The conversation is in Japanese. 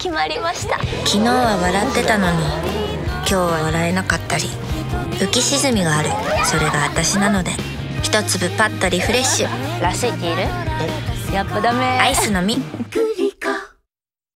決まりました。昨日は笑ってたのに今日は笑えなかったり。浮き沈みがある。それが私なので。一粒パッとリフレッシュ。ラスイティる？やっぱダメ。アイスのみ？